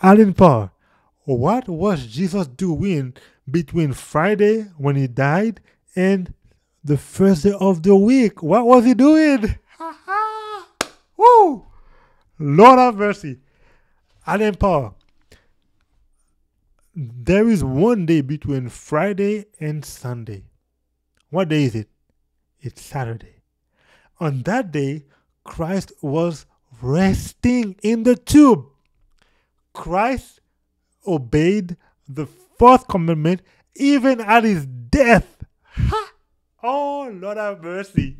Allen Parr, what was Jesus doing between Friday when he died and the first day of the week? What was he doing? Woo! Lord have mercy. Allen Parr, there is one day between Friday and Sunday. What day is it? It's Saturday. On that day, Christ was resting in the tomb. Christ obeyed the fourth commandment even at his death. Ha! Oh, Lord have mercy.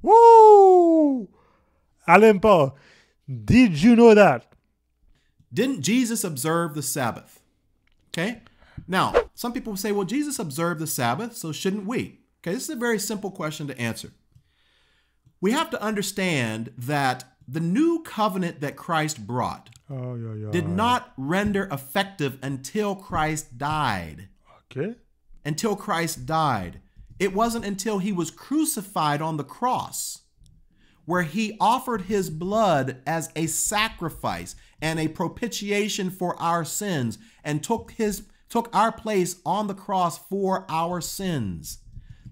Woo! Allen Parr, did you know that? Didn't Jesus observe the Sabbath? Okay. Now, some people say, well, Jesus observed the Sabbath, so shouldn't we? Okay, this is a very simple question to answer. We have to understand that the new covenant that Christ brought oh, yeah, yeah. did not render effective until Christ died. Okay. Until Christ died. It wasn't until he was crucified on the cross where he offered his blood as a sacrifice and a propitiation for our sins and took his took our place on the cross for our sins.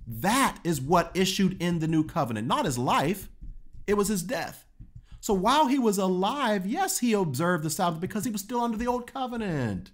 That is what issued in the new covenant, not his life, it was his death. So while he was alive, yes, he observed the Sabbath because he was still under the old covenant.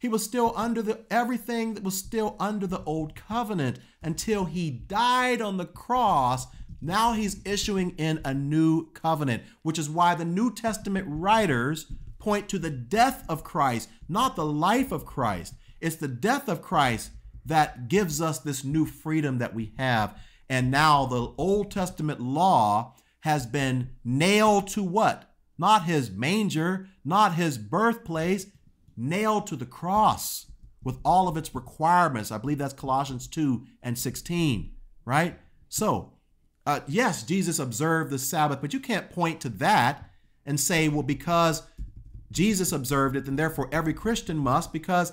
He was still under the everything that was still under the old covenant until he died on the cross. Now he's issuing in a new covenant, which is why the New Testament writers point to the death of Christ, not the life of Christ. It's the death of Christ that gives us this new freedom that we have. And now the Old Testament law has been nailed to what? Not his manger, not his birthplace, nailed to the cross with all of its requirements. I believe that's Colossians 2 and 16, right? So, uh, yes, Jesus observed the Sabbath, but you can't point to that and say, well, because Jesus observed it, then therefore every Christian must, because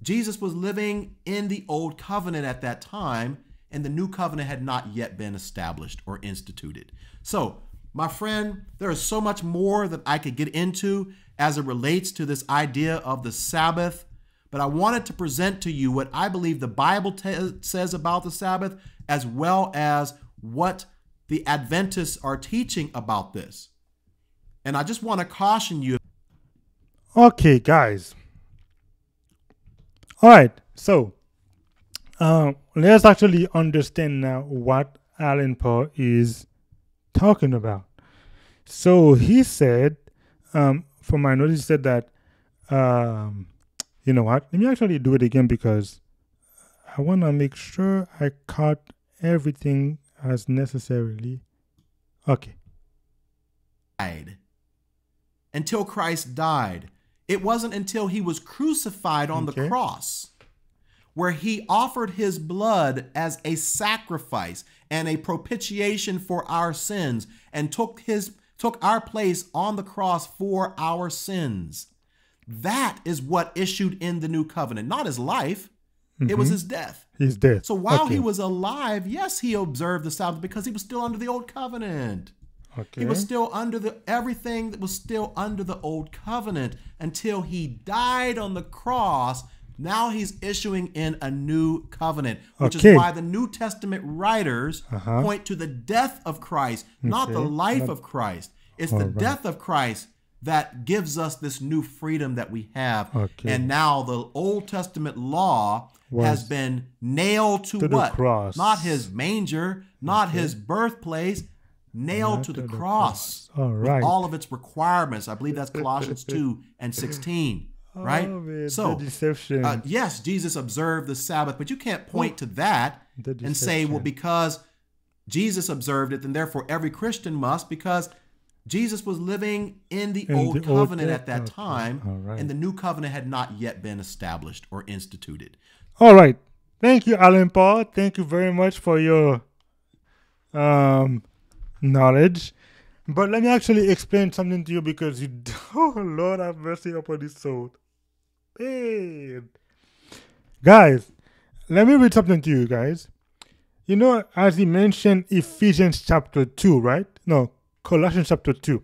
Jesus was living in the old covenant at that time, and the new covenant had not yet been established or instituted. So, my friend, there is so much more that I could get into as it relates to this idea of the Sabbath, but I wanted to present to you what I believe the Bible says about the Sabbath, as well as what the Adventists are teaching about this. And I just want to caution you. Okay, guys. All right, so uh, let's actually understand now what Allen Parr is talking about. So he said, um, for my notice, he said that, um, you know what? Let me actually do it again because I want to make sure I caught everything as necessarily. Okay. Died. Until Christ died. It wasn't until he was crucified on okay. the cross where he offered his blood as a sacrifice and a propitiation for our sins and took his took our place on the cross for our sins. That is what issued in the new covenant, not his life. Mm-hmm. It was mm-hmm. his death. His death. So while okay. he was alive, yes, he observed the Sabbath because he was still under the old covenant. Okay. He was still under the everything that was still under the old covenant until he died on the cross. Now he's issuing in a new covenant, which okay. is why the New Testament writers uh-huh. point to the death of Christ, okay. not the life not... of Christ. It's All the right. death of Christ that gives us this new freedom that we have. Okay. And now the Old Testament law Was has been nailed to, to what? Not his manger, not his birthplace, nailed to the, the cross, cross. All right. all of its requirements. I believe that's Colossians 2 and 16. Right? Oh, man, so, deception. Uh, yes, Jesus observed the Sabbath, but you can't point to that and say, well, because Jesus observed it, then therefore every Christian must, because Jesus was living in the in old the covenant old, at that time, right. and the new covenant had not yet been established or instituted. All right. Thank you, Allen Parr. Thank you very much for your um, knowledge. But let me actually explain something to you because you, oh Lord, have mercy upon this soul. Man. Guys, let me read something to you guys. You know, as he mentioned Ephesians chapter 2, right? No, Colossians chapter 2.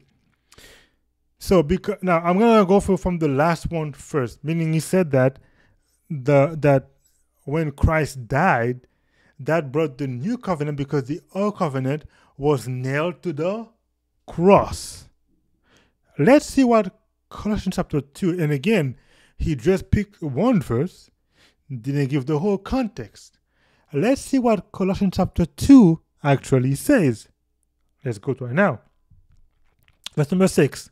So because now I'm gonna go for from the last one first, meaning he said that the that when Christ died, that brought the new covenant because the old covenant was nailed to the cross. Let's see what Colossians chapter 2, and again, he just picked one verse, didn't give the whole context. Let's see what Colossians chapter 2 actually says. Let's go to it now. Verse number 6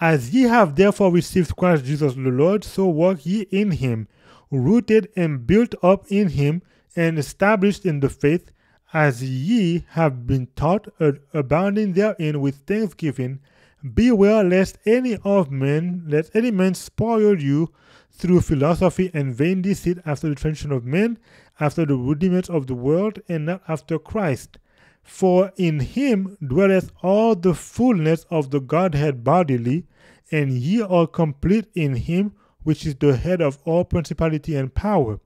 As ye have therefore received Christ Jesus the Lord, so walk ye in him, rooted and built up in him, and established in the faith, as ye have been taught, abounding therein with thanksgiving. Beware lest any of men, let any man spoil you through philosophy and vain deceit after the tradition of men, after the rudiments of the world, and not after Christ. For in him dwelleth all the fullness of the Godhead bodily, and ye are complete in him which is the head of all principality and power,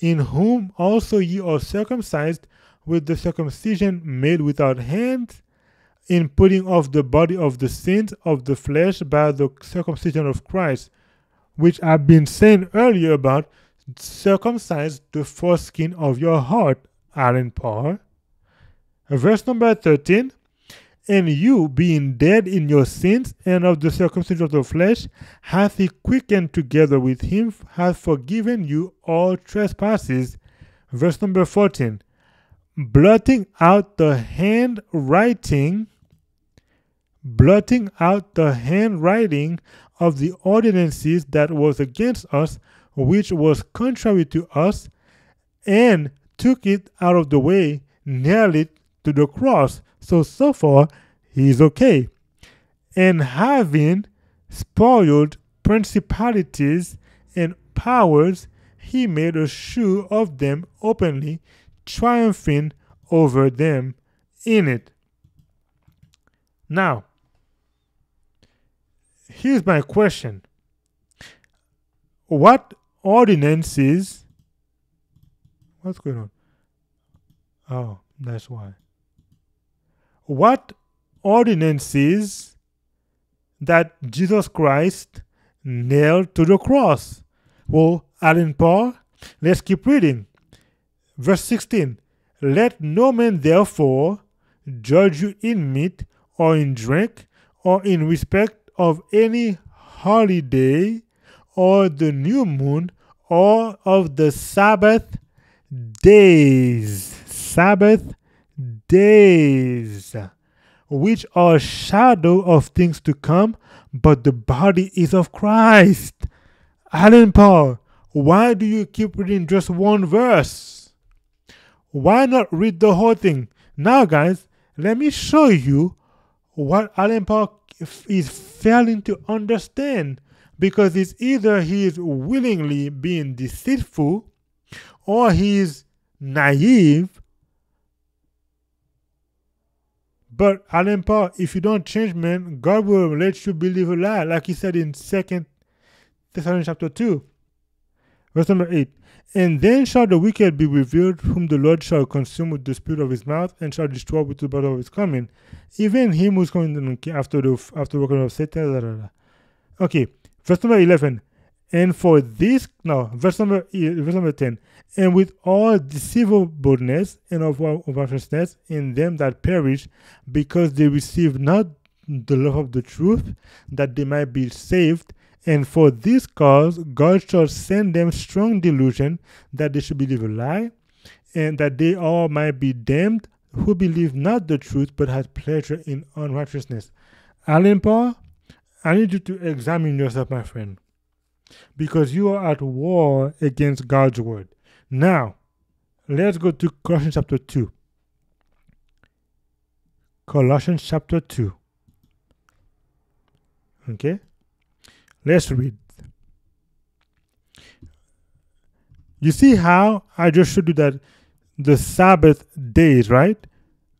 in whom also ye are circumcised with the circumcision made without hands, in putting off the body of the sins of the flesh by the circumcision of Christ, which I've been saying earlier about circumcise the foreskin of your heart, Allen Parr. Verse number 13 And you, being dead in your sins and of the circumcision of the flesh, hath he quickened together with him, hath forgiven you all trespasses. Verse number 14 Blotting out the handwriting blotting out the handwriting of the ordinances that was against us, which was contrary to us, and took it out of the way, nailed it to the cross. So, so far, he's okay. And having spoiled principalities and powers, he made a shoe of them openly, triumphing over them in it. Now, here's my question What ordinances? What's going on? Oh, that's why. What ordinances that Jesus Christ nailed to the cross? Well, Allen Parr, let's keep reading. Verse 16 Let no man therefore judge you in meat or in drink or in respect of any holiday or the new moon or of the Sabbath days. Sabbath days, which are shadow of things to come, but the body is of Christ. Allen Parr, why do you keep reading just one verse? Why not read the whole thing? Now, guys, let me show you what Allen Parr is failing to understand because it's either he is willingly being deceitful or he is naive. But Allen Parr, if you don't change, man, God will let you believe a lie, like he said in Second Thessalonians chapter 2, verse number 8. And then shall the wicked be revealed, whom the Lord shall consume with the spirit of his mouth, and shall destroy with the breath of his coming. Even him who's coming after the after working of Satan. Blah, blah, blah. Okay, verse number eleven. And for this now, verse number verse number ten. And with all deceivableness and of righteousness in them that perish, because they receive not the love of the truth, that they might be saved. And for this cause, God shall send them strong delusion that they should believe a lie, and that they all might be damned who believe not the truth but has pleasure in unrighteousness. Allen Parr, I need you to examine yourself, my friend, because you are at war against God's word. Now, let's go to Colossians chapter 2. Colossians chapter 2. Okay? Let's read. You see how I just showed you that the Sabbath days, right?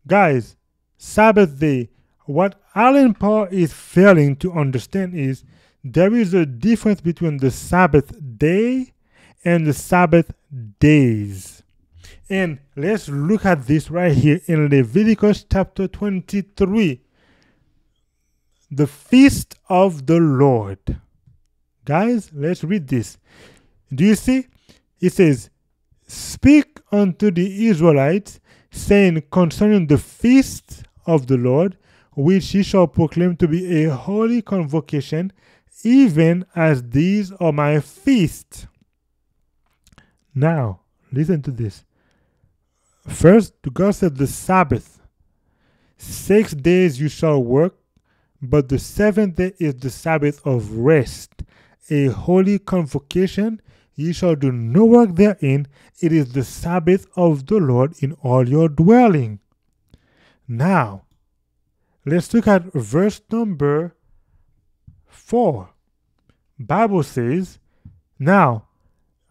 Guys, Sabbath day. What Allen Parr is failing to understand is there is a difference between the Sabbath day and the Sabbath days. And let's look at this right here in Leviticus chapter 23. the feast of the Lord. Guys, let's read this. Do you see? It says, Speak unto the Israelites, saying concerning the feast of the Lord, which ye shall proclaim to be a holy convocation, even as these are my feasts. Now, listen to this. First, God said the Sabbath. Six days you shall work, but the seventh day is the Sabbath of rest, a holy convocation. Ye shall do no work therein. It is the Sabbath of the Lord in all your dwelling. Now, let's look at verse number 4. Bible says, Now,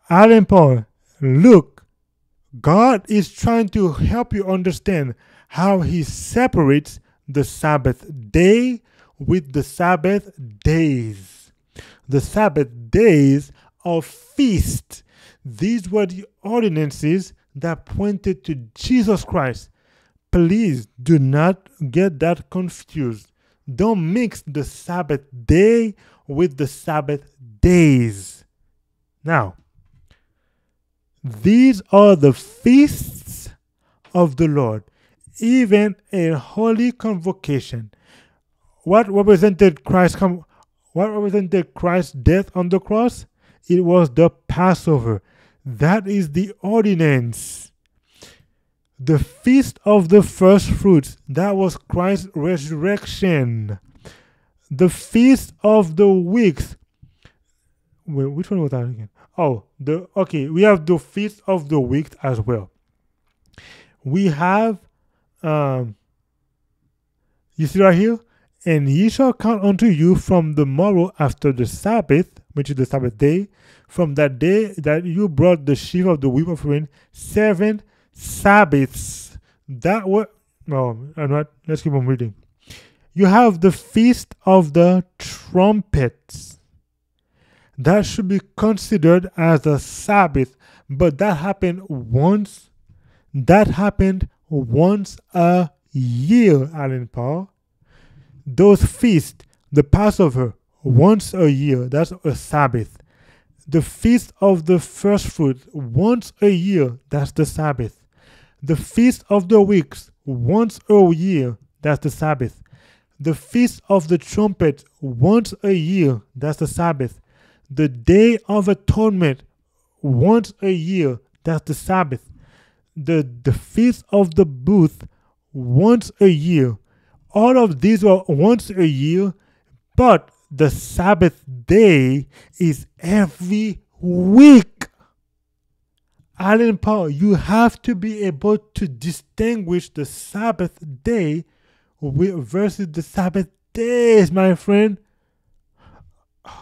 Allen Parr, look, God is trying to help you understand how he separates the Sabbath day with the Sabbath days. The Sabbath days of feast. These were the ordinances that pointed to Jesus Christ. Please do not get that confused. Don't mix the Sabbath day with the Sabbath days. Now, these are the feasts of the Lord, even a holy convocation. What represented Christ come what represented Christ's death on the cross? It was the Passover. That is the ordinance. The feast of the first fruits, that was Christ's resurrection. The feast of the weeks. Wait, which one was that again? Oh, the okay, we have the feast of the weeks as well. We have um you see right here? And ye shall count unto you from the morrow after the Sabbath, which is the Sabbath day, from that day that you brought the sheaf of the wheat offering, seven Sabbaths. That were no, I'm not. Let's keep on reading. You have the feast of the trumpets. That should be considered as a Sabbath, but that happened once. That happened once a year, Allen Parr. Those feasts, the Passover, once a year, that's a Sabbath. The feast of the first fruit, once a year, that's the Sabbath. The feast of the weeks, once a year, that's the Sabbath. The feast of the trumpet, once a year, that's the Sabbath. The day of atonement, once a year, that's the Sabbath. The, the feast of the booth, once a year. All of these were once a year, but the Sabbath day is every week. Allen Parr, you have to be able to distinguish the Sabbath day versus the Sabbath days, my friend.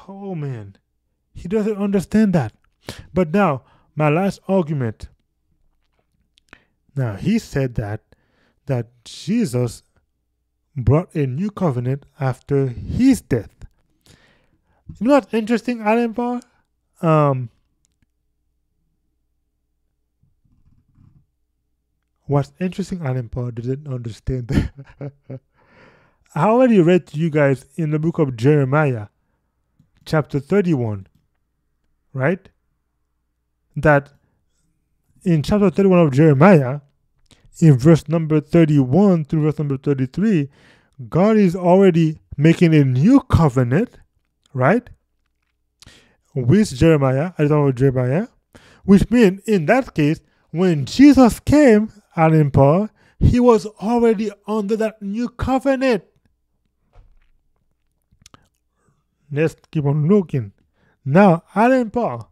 Oh man, he doesn't understand that. But now, my last argument. Now, he said that that Jesus brought a new covenant after his death. You know what's interesting, Allen Parr? Um, what's interesting, Allen Parr didn't understand. I already read to you guys in the book of Jeremiah, chapter 31, right? That in chapter 31 of Jeremiah, in verse number 31 through verse number 33, God is already making a new covenant, right? With Jeremiah, I don't know Jeremiah, which means in that case, when Jesus came, Allen Parr, he was already under that new covenant. Let's keep on looking. Now, Allen Parr,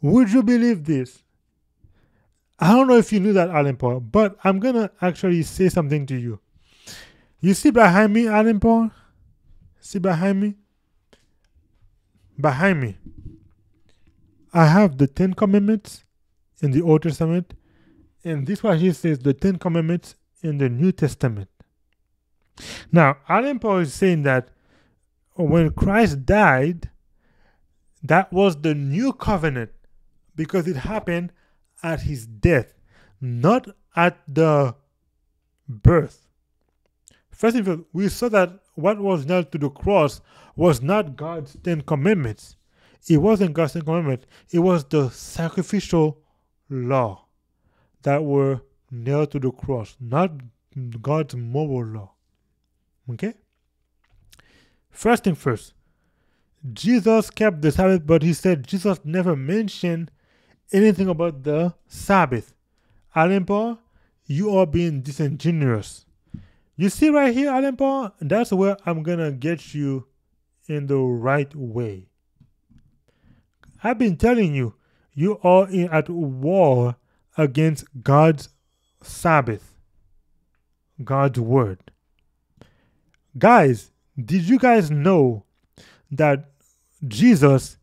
would you believe this? I don't know if you knew that, Allen Parr, but I'm to actually say something to you. You see behind me, Allen Parr? See behind me? Behind me. I have the Ten Commandments in the Old Testament, and this one here says the Ten Commandments in the New Testament. Now, Allen Parr is saying that when Christ died, that was the new covenant because it happened at his death, not at the birth. First of all, we saw that what was nailed to the cross was not God's Ten Commandments. It wasn't God's Ten Commandments. It was the sacrificial law that were nailed to the cross, not God's moral law. Okay? First thing first, Jesus kept the Sabbath, but he said Jesus never mentioned anything about the Sabbath. Allen Parr, you are being disingenuous. You see right here, Allen Parr, that's where I'm gonna get you in the right way. I've been telling you, you are in, at war against God's Sabbath, God's word. Guys, did you guys know that Jesus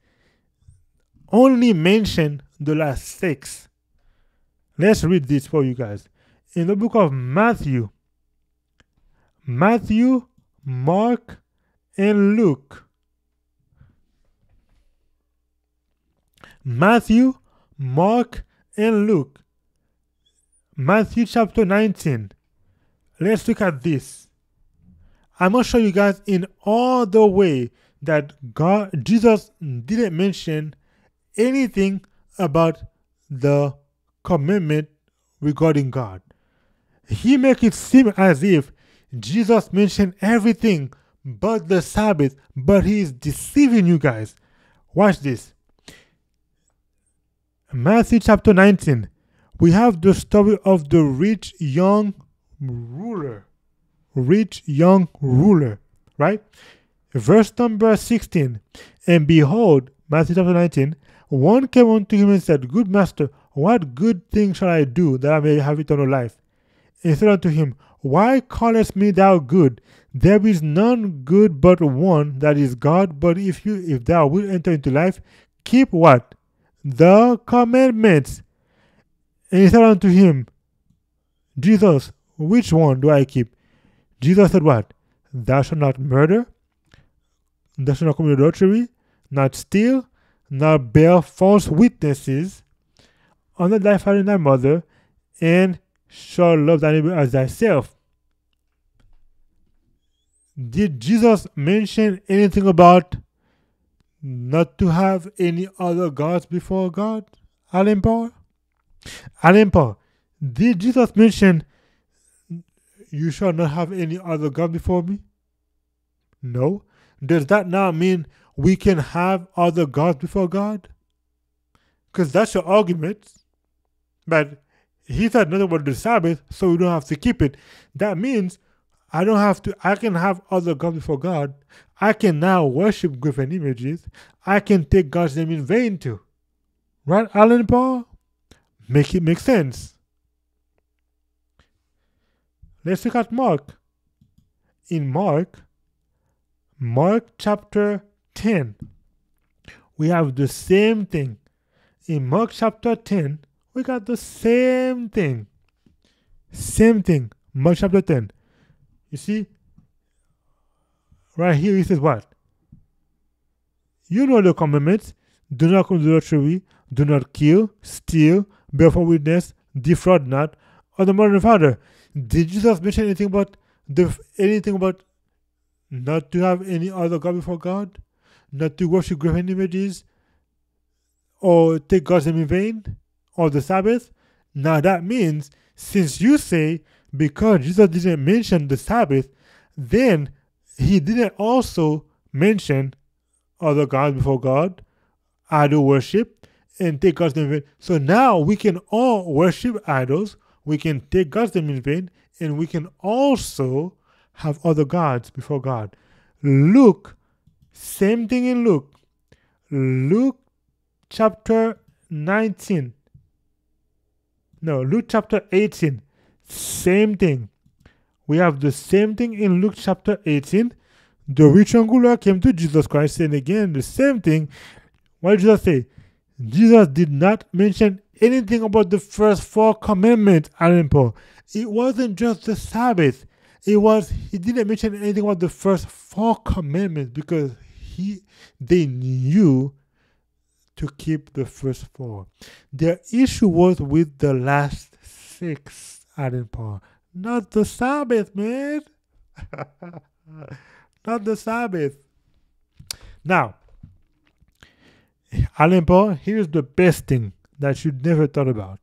only mentioned the last six? Let's read this for you guys. In the book of Matthew, Matthew, Mark, and Luke. Matthew, Mark, and Luke. Matthew chapter 19. Let's look at this. I'm going to show you guys in all the way that God Jesus didn't mention anything about the commandment regarding God. He make it seem as if Jesus mentioned everything but the Sabbath, but he is deceiving you guys. Watch this. Matthew chapter 19. We have the story of the rich young ruler. Rich young ruler, right? Verse number 16. And behold, Matthew chapter 19, one came unto him and said, Good master, what good thing shall I do that I may have eternal life? He said unto him, Why callest me thou good? There is none good but one, that is God. But if you if thou wilt enter into life, keep what? The commandments. And he said unto him, Jesus, which one do I keep? Jesus said, What? Thou shalt not murder, thou shalt not commit adultery, not steal, not bear false witnesses, honor thy father and thy mother, and shall love thy neighbor as thyself. Did Jesus mention anything about not to have any other gods before God? Allen Parr? Allen Parr, did Jesus mention you shall not have any other God before me? No. Does that now mean we can have other gods before God? Because that's your argument. But he said nothing about the Sabbath, so we don't have to keep it. That means I don't have to, I can have other gods before God. I can now worship graven images. I can take God's name in vain too. Right, Allen Parr? Make it make sense. Let's look at Mark. In Mark, Mark chapter 10, we have the same thing. In Mark chapter 10, we got the same thing. Same thing. Mark chapter 10. You see, right here he says what? You know the commandments. Do not commit adultery. Do not kill, steal, bear false witness, defraud not, or the mother and father. Did Jesus mention anything about the anything about not to have any other God before God, not to worship graven images, or take God's name in vain, or the Sabbath? Now that means since you say because Jesus didn't mention the Sabbath, then he didn't also mention other gods before God, idol worship, and take God's name in vain. So now we can all worship idols, we can take God's name in vain, and we can also have other gods before God. Luke, same thing in Luke. Luke chapter 19. No, Luke chapter 18. Same thing. We have the same thing in Luke chapter 18. The rich ruler came to Jesus Christ, and again, the same thing. What did Jesus say? Jesus did not mention anything about the first four commandments, Allen Parr. It wasn't just the Sabbath. It was he didn't mention anything about the first four commandments because he they knew to keep the first four. Their issue was with the last six, Allen Parr. Not the Sabbath, man. not the Sabbath. Now, Allen Parr, here's the best thing that you never thought about.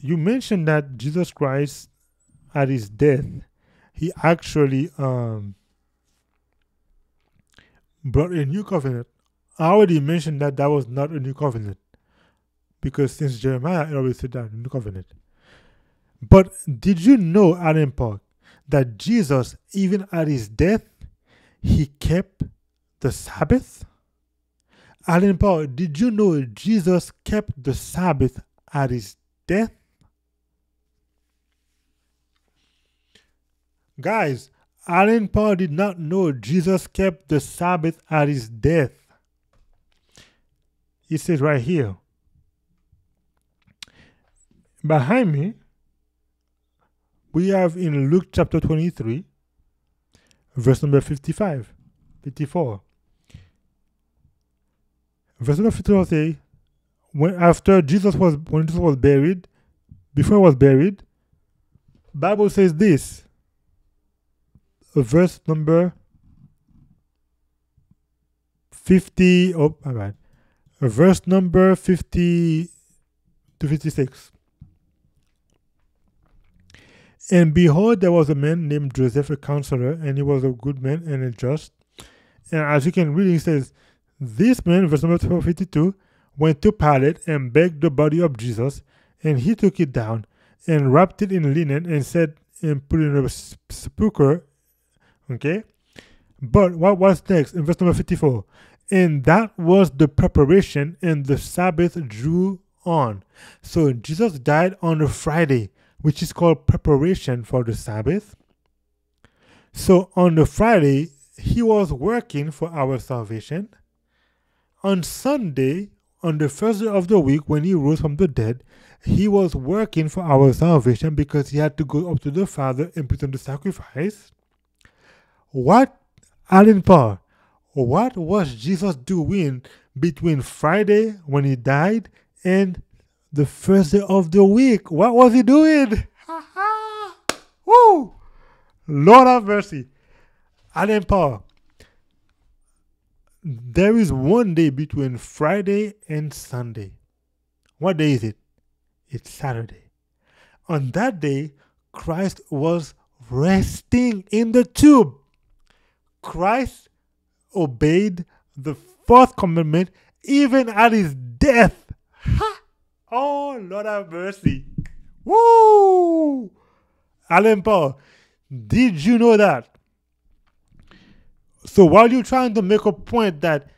You mentioned that Jesus Christ, at his death, he actually um, brought a new covenant. I already mentioned that that was not a new covenant because since Jeremiah, it always said that new covenant. But did you know, Allen Parr, that Jesus, even at his death, he kept the Sabbath? Allen Parr, did you know Jesus kept the Sabbath at his death? Guys, Allen Parr did not know Jesus kept the Sabbath at his death. He says right here. Behind me, we have in Luke chapter 23, verse number 55, 54. Verse number 54 say, when after Jesus was when Jesus was buried, before he was buried, Bible says this. Verse number 50 oh my bad. Verse number 50 to 56. And behold, there was a man named Joseph, a counselor, and he was a good man and a just. And as you can read, he says, This man, verse number 52, went to Pilate and begged the body of Jesus, and he took it down and wrapped it in linen and said, and put it in a sepulchre. Okay? But what was next in verse number 54? And that was the preparation, and the Sabbath drew on. So Jesus died on a Friday which is called preparation for the Sabbath. So on the Friday, he was working for our salvation. On Sunday, on the first day of the week, when he rose from the dead, he was working for our salvation because he had to go up to the Father and put on the sacrifice. What, Allen Parr, what was Jesus doing between Friday when he died and the first day of the week. What was he doing? Woo! Lord have mercy. Allen Parr. There is one day between Friday and Sunday. What day is it? It's Saturday. On that day, Christ was resting in the tomb. Christ obeyed the fourth commandment even at his death. Ha! Oh, Lord have mercy. Woo! Allen Parr, did you know that? So while you're trying to make a point that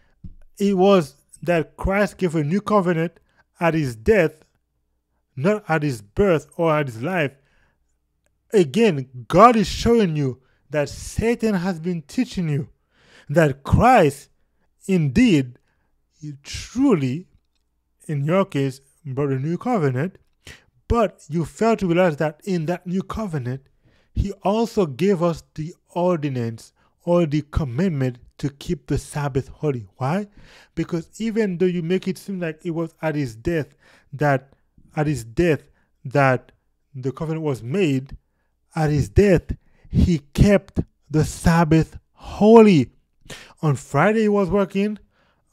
it was that Christ gave a new covenant at his death, not at his birth or at his life, again, God is showing you that Satan has been teaching you that Christ, indeed, truly, in your case, brought a new covenant, but you fail to realize that in that new covenant, he also gave us the ordinance or the commandment to keep the Sabbath holy. Why? Because even though you make it seem like it was at his death that at his death that the covenant was made, at his death he kept the Sabbath holy. On Friday he was working,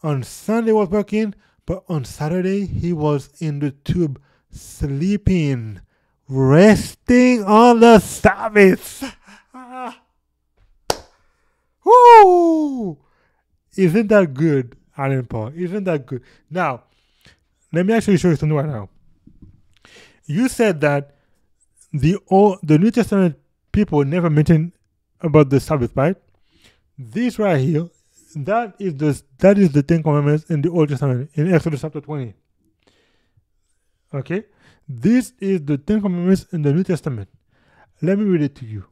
on Sunday was working, but on Saturday, he was in the tube sleeping, resting on the Sabbath. Woo! Isn't that good, Allen Parr? Isn't that good? Now, let me actually show you something right now. You said that the old, the New Testament people never mentioned about the Sabbath, right? This right here that is the that is the Ten Commandments in the Old Testament in Exodus chapter 20. Okay? This is the Ten Commandments in the New Testament. Let me read it to you.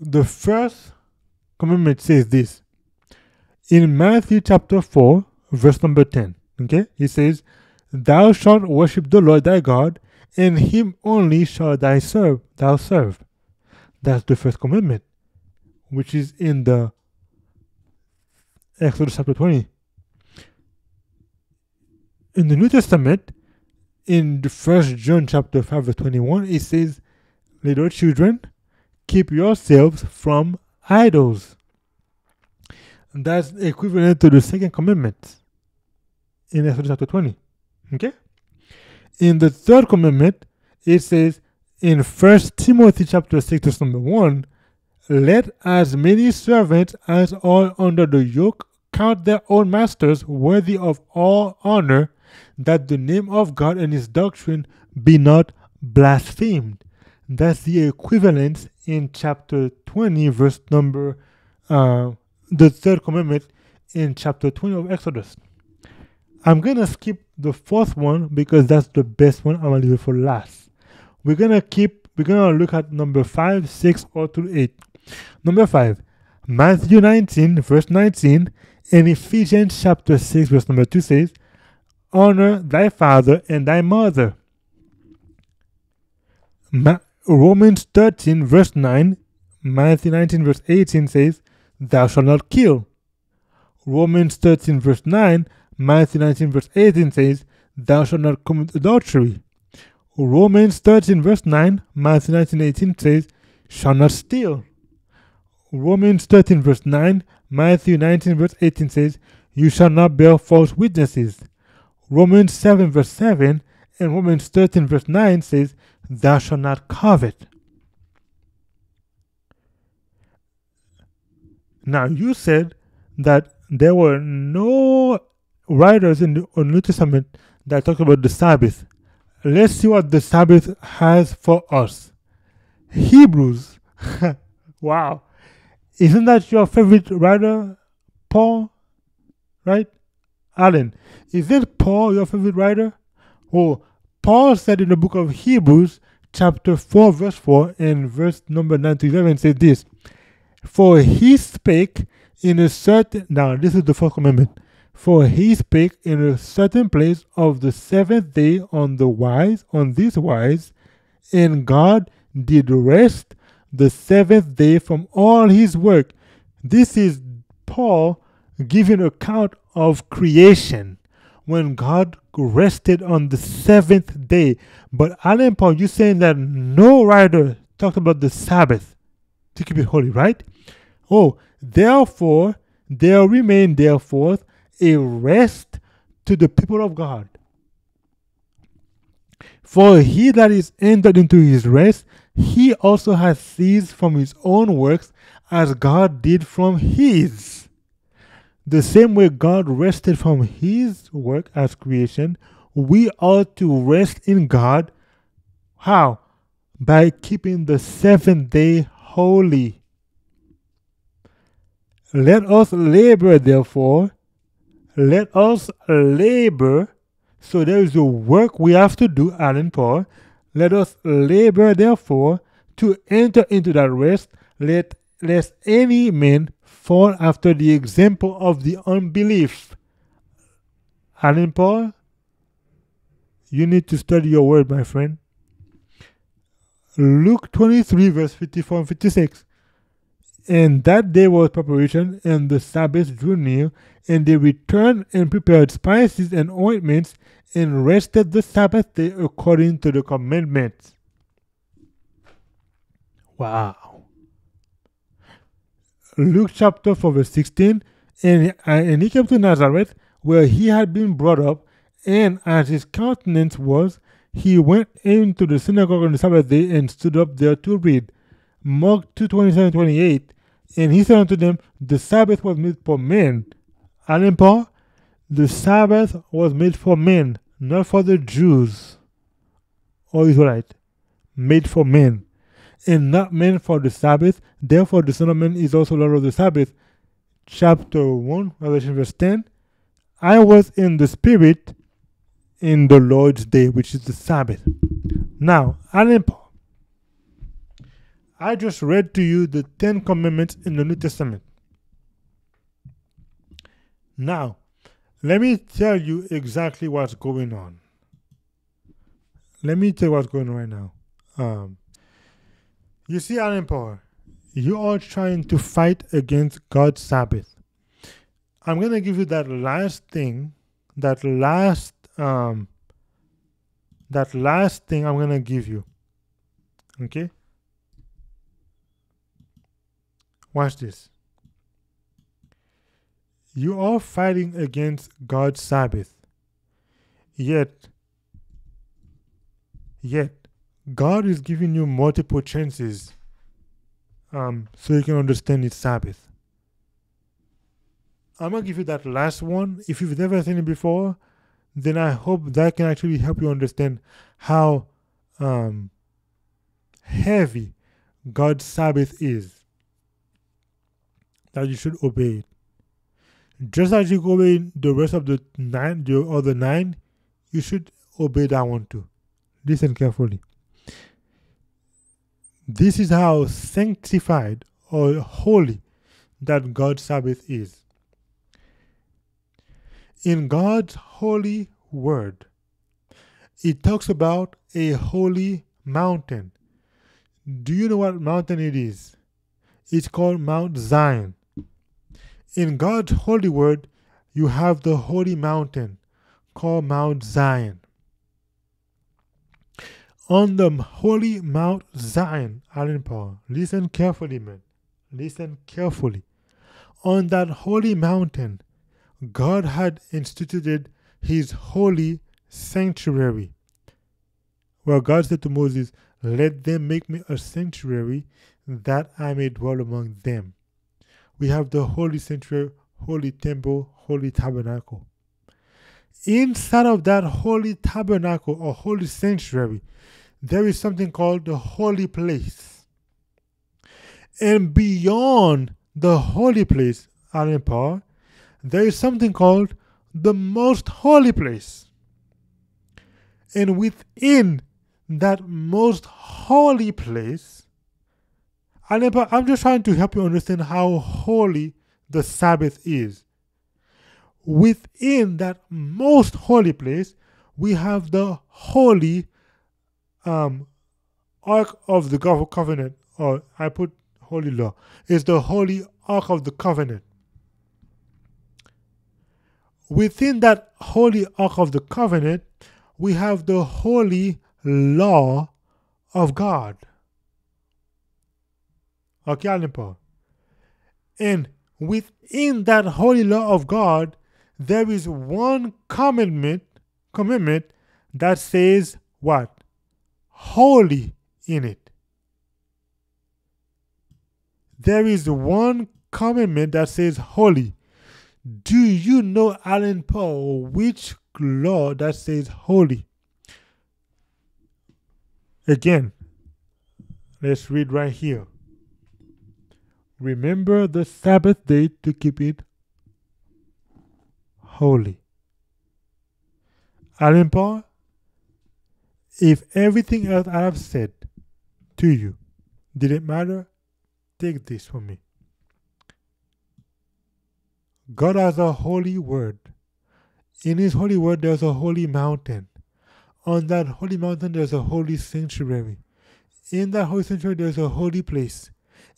The first commandment says this. In Matthew chapter 4, verse number 10. Okay? It says, Thou shalt worship the Lord thy God, and him only shall thou serve thou serve. That's the first commandment, which is in the Exodus chapter 20. In the New Testament, in the first John chapter 5 verse 21, it says, Little children, keep yourselves from idols. That's equivalent to the second commandment in Exodus chapter 20. Okay? In the third commandment, it says in First Timothy chapter 6, verse number 1, let as many servants as are under the yoke count their own masters worthy of all honor, that the name of God and his doctrine be not blasphemed. That's the equivalent in chapter 20, verse number, uh, the third commandment in chapter 20 of Exodus. I'm to skip the fourth one because that's the best one. I'm to leave it for last. We're to keep, we're to look at number 5, 6, or through 8. Number 5, Matthew 19, verse 19, and Ephesians chapter 6, verse number 2 says, Honor thy father and thy mother. Ma- Romans 13, verse 9, Matthew 19, verse 18 says, Thou shalt not kill. Romans 13, verse 9, Matthew 19, verse 18 says, Thou shalt not commit adultery. Romans 13, verse 9, Matthew 19, 18 says, Shall not steal. Romans 13, verse 9, Matthew 19, verse 18 says, You shall not bear false witnesses. Romans 7, verse 7, and Romans 13, verse 9 says, Thou shalt not covet. Now, you said that there were no writers in the New Testament that talk about the Sabbath. Let's see what the Sabbath has for us. Hebrews. wow. Isn't that your favorite writer, Paul? Right? Alan, isn't Paul your favorite writer? Well, Paul said in the book of Hebrews, chapter 4, verse 4, and verse number 9 to 11, said this For he spake in a certain, now this is the fourth commandment. For he spake in a certain place of the seventh day on the wise, on this wise, and God did rest the seventh day from all his work. This is Paul giving account of creation when God rested on the seventh day. But Allen Parr, you're saying that no writer talked about the Sabbath to keep it holy, right? Oh, therefore, there remain therefore a rest to the people of God. For he that is entered into his rest, he also has ceased from his own works as God did from his. The same way God rested from his work as creation, we ought to rest in God. How? By keeping the seventh day holy. Let us labor, therefore. Let us labor. So there is a work we have to do, Allen Parr. Let us labor, therefore, to enter into that rest, let lest any man fall after the example of the unbelief. Allen Parr, you need to study your word, my friend. Luke 23, verse 54 and 56. And that day was preparation, and the Sabbath drew near, and they returned and prepared spices and ointments, and rested the Sabbath day according to the commandments. Wow. Luke chapter 4, verse 16. And, and he came to Nazareth, where he had been brought up, and as his countenance was, he went into the synagogue on the Sabbath day and stood up there to read. Mark 2 27 28. And he said unto them, The Sabbath was made for men. Allen Parr, the Sabbath was made for men, not for the Jews or Israelite, made for men, and not meant for the Sabbath. Therefore, the Son of Man is also Lord of the Sabbath. Chapter 1, Revelation verse 10. I was in the Spirit in the Lord's day, which is the Sabbath. Now, Allen Parr, I just read to you the Ten Commandments in the New Testament. Now, let me tell you exactly what's going on. Let me tell you what's going on right now. Um, you see, Alan Power, you are trying to fight against God's Sabbath. I'm gonna give you that last thing, that last, um, that last thing I'm gonna give you. Okay. Watch this. You are fighting against God's Sabbath. Yet, yet, God is giving you multiple chances um, so you can understand its Sabbath. I'm gonna give you that last one. If you've never seen it before, then I hope that can actually help you understand how um, heavy God's Sabbath is. That you should obey it. Just as you obey the rest of the nine, the other nine, you should obey that one too. Listen carefully. This is how sanctified or holy that God's Sabbath is. In God's holy word, it talks about a holy mountain. Do you know what mountain it is? It's called Mount Zion. In God's holy word, you have the holy mountain called Mount Zion. On the holy Mount Zion, Allen Parr, listen carefully, man. Listen carefully. On that holy mountain, God had instituted his holy sanctuary. Where God said to Moses, Let them make me a sanctuary that I may dwell among them. We have the holy sanctuary, holy temple, holy tabernacle. Inside of that holy tabernacle or holy sanctuary, there is something called the holy place. And beyond the holy place, Allen Parr, there is something called the most holy place. And within that most holy place, Allen Parr, I'm just trying to help you understand how holy the Sabbath is. Within that most holy place, we have the holy um, Ark of the Covenant, or I put Holy Law, is the Holy Ark of the Covenant. Within that Holy Ark of the Covenant, we have the Holy Law of God. Okay, Parr. And within that holy law of God, there is one commandment, commandment that says what? holy in it. There is one commandment that says holy. Do you know, Allen Parr, which law that says holy? Again, let's read right here. Remember the Sabbath day to keep it holy. Allen Parr, if everything else I have said to you didn't matter, take this from me. God has a holy word. In His holy word, there's a holy mountain. On that holy mountain, there's a holy sanctuary. In that holy sanctuary, there's a holy place.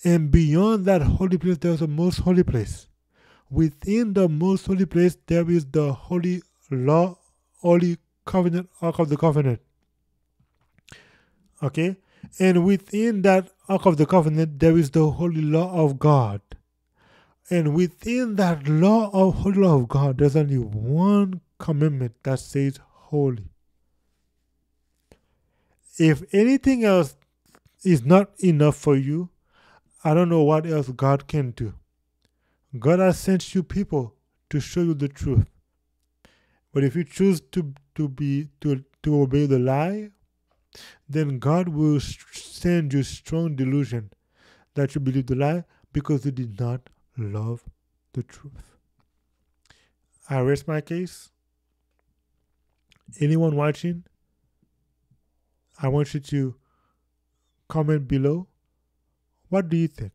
And beyond that holy place, there's a most holy place. Within the most holy place, there is the holy law, holy covenant, ark of the covenant. Okay? And within that Ark of the Covenant, there is the holy law of God. And within that law of holy law of God, there's only one commandment that says holy. If anything else is not enough for you, I don't know what else God can do. God has sent you people to show you the truth. But if you choose to, to be to, to obey the lie, then God will send you strong delusion that you believe the lie because you did not love the truth. I rest my case. Anyone watching, I want you to comment below. What do you think?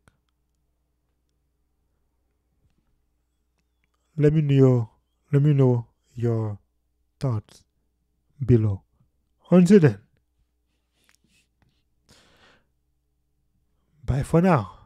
Let me know. Let me know your thoughts below. Until then. Bye for now.